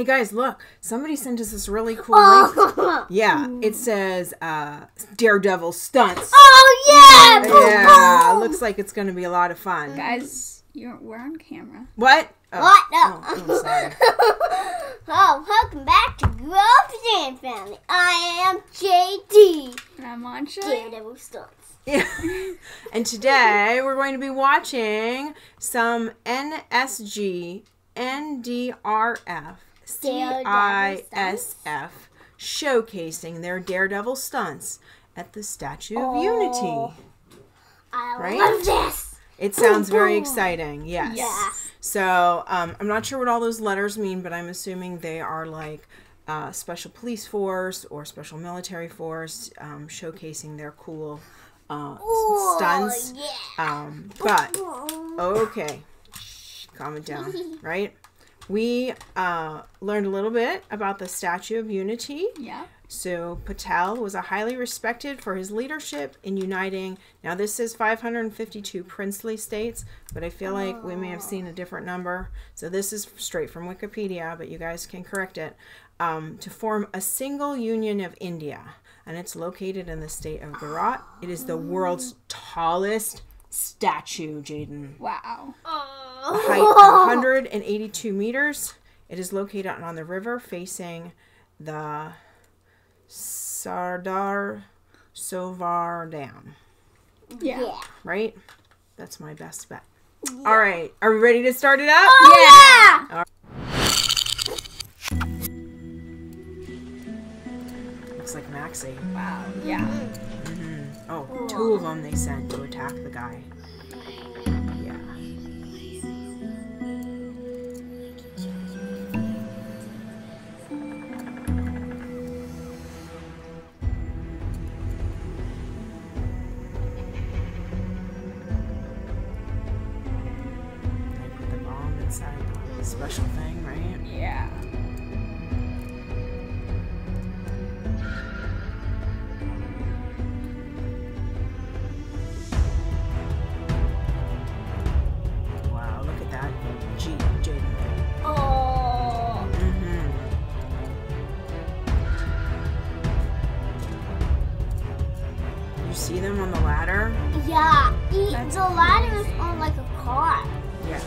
Hey guys, look! Somebody sent us this really cool link. Oh, Yeah, it says uh, Daredevil stunts. oh yeah! Boom, Yeah, boom. looks like it's going to be a lot of fun. Guys, you're, we're on camera. What? Oh, What? No. Oh, I'm sorry. oh, welcome back to Grow Up Dan Family. I am JD. And I'm on Daredevil stunts. Yeah. and today we're going to be watching some NSG NDRF CISF showcasing their Daredevil stunts at the Statue of Oh. Unity. I Right? love this. It sounds very exciting. Yes. Yeah. So um, I'm not sure what all those letters mean, but I'm assuming they are like uh, special police force or special military force um, showcasing their cool uh, Ooh, stunts. Yeah. Um, but okay, Shh, calm it down, right? We uh, learned a little bit about the Statue of Unity. Yeah. So Patel was a highly respected for his leadership in uniting. Now this is 552 princely states, but I feel like we may have seen a different number. So this is straight from Wikipedia, but you guys can correct it. Um, to form a single union of India, and it's located in the state of Gujarat. It is the world's tallest statue, Jayden Wow. Oh. Height 182 meters. It is located on the river facing the Sardar Sarovar Dam, Yeah. Yeah. right? That's my best bet. All right, are we ready to start it up? Oh, yeah. Looks like Maxie. Wow. Yeah. Mm-hmm. Oh, two of them they sent to attack the guy. Special thing, right? Yeah. Wow, look at that. G, Jayden. Oh. Mm-hmm. You see them on the ladder? Yeah. The ladder is on like a car. Yeah.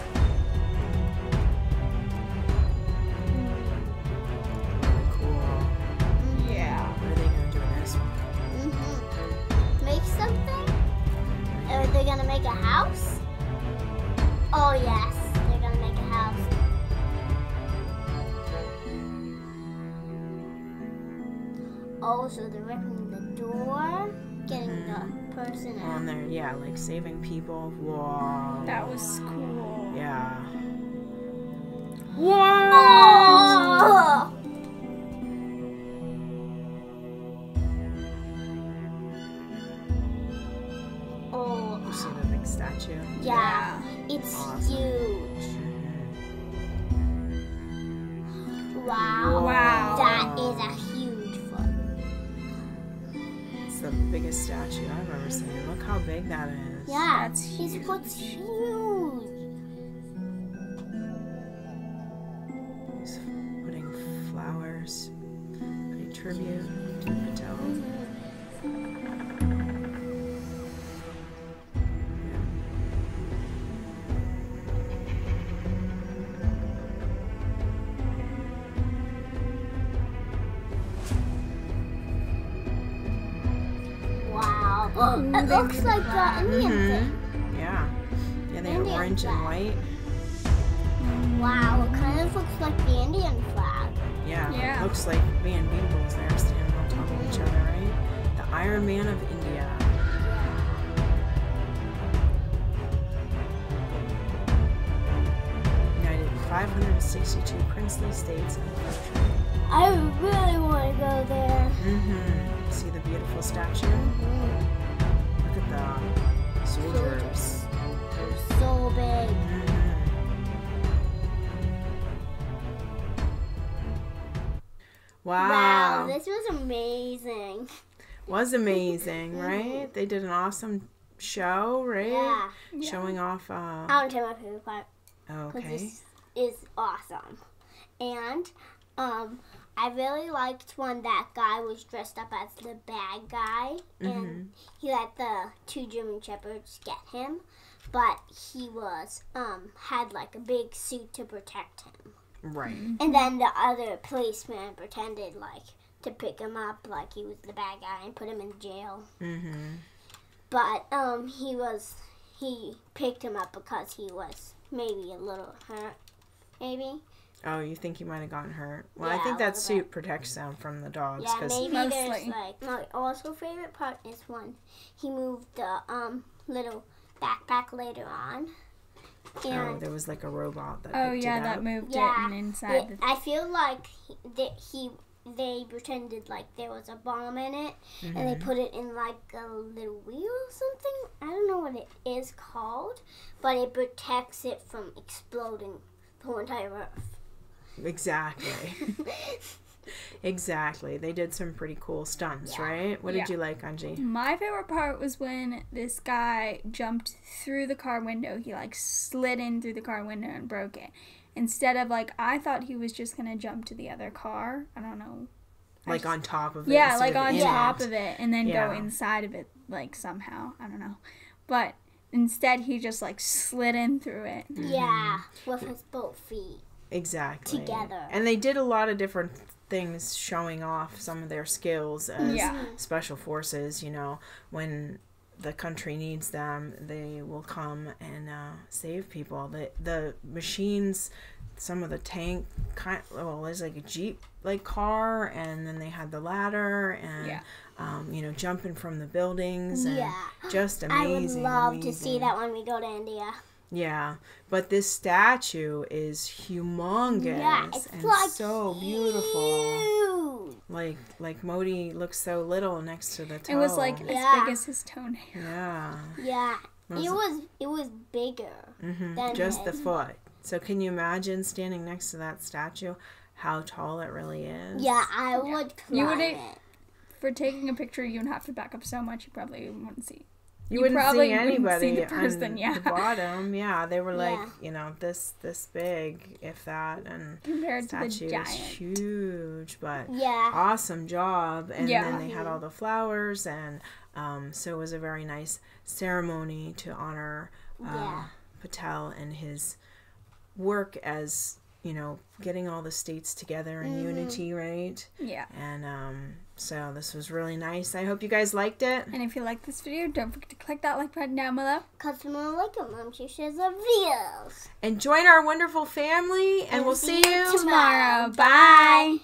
Are they gonna make a house? Oh yes, they're gonna make a house. Oh, so they're ripping the door, getting the mm-hmm. person out. On there, yeah, like saving people. Whoa. That was cool. Yeah. The biggest statue I've ever seen. Look how big that is. Yeah, That's his foot's huge. He's putting flowers, putting tribute to Patel. Wow. it looks like it the Indian Mhm. thing. Yeah. Yeah, they have Indian orange and white. Wow, it kind of looks like the Indian flag. Yeah. Yeah. Looks like Van Beetle's there standing on top of each other, right? The Iron Man of India. United 562 princely states and a country. I really want to go there. Mm-hmm. See the beautiful statue? Look at the soldiers. They're so big. Wow. Wow, this was amazing. was amazing, right? They did an awesome show, right? Yeah. Showing off. Uh, I want to tell my favorite part okay. this is awesome. And um, I really liked when that guy was dressed up as the bad guy, Mm-hmm. and he let the two German shepherds get him, but he was um had like a big suit to protect him, Right. and then the other policeman pretended like to pick him up like he was the bad guy and put him in jail. Mm-hmm. But um, he was he picked him up because he was maybe a little hurt, maybe. Oh, you think he might have gotten hurt? Well, I think that little suit protects them from the dogs. Yeah, 'cause- maybe Mostly. there's like my also favorite part is when he moved the um little backpack later on. Oh, there was like a robot that. Oh yeah, it that up. moved Yeah, it and inside it, the I feel like that he they pretended like there was a bomb in it, and they Mhm. put it in like a little wheel or something. I don't know what it is called, but it protects it from exploding the whole entire Earth. Exactly. exactly. They did some pretty cool stunts, Yeah. right? What Yeah. did you like, Anji? My favorite part was when this guy jumped through the car window. He like slid in through the car window and broke it. Instead of like I thought he was just gonna jump to the other car. I don't know. Like on top of it. Yeah, like on top it. of it and then Yeah. go inside of it like somehow. I don't know. But instead he just like slid in through it. Yeah, with his both feet. Exactly. Together. And they did a lot of different things showing off some of their skills as Yeah. special forces, you know, when the country needs them, they will come and uh, save people. The the machines, some of the tank kind well, there's like a jeep like car, and then they had the ladder and Yeah. um, you know jumping from the buildings and Yeah. just I would amazing. love to see that when we go to India. Yeah, but this statue is humongous Yeah, it's and like so beautiful. Huge. Like like Modi looks so little next to the toe. It was like as big as his toenail. yeah, Yeah, Was it it- was it was bigger. hmm Than just the foot. So can you imagine standing next to that statue? How tall it really is. Yeah, I would climb You would- it. For taking a picture, you would have to back up so much you probably wouldn't see. You, you wouldn't probably see wouldn't see anybody the person, on yeah. the bottom. Yeah, they were like Yeah. you know this this big, if that, and Compared to the statue is giant. huge, but Yeah, awesome job and Yeah. then they had all the flowers and um, so it was a very nice ceremony to honor uh, Yeah. patel and his work as you know getting all the states together in unity right Yeah. and um, so this was really nice i hope you guys liked it And if you like this video, don't forget to click that like button down below. cause more like a mom she shares our videos. and join our wonderful family and we'll see you Tomorrow. Bye.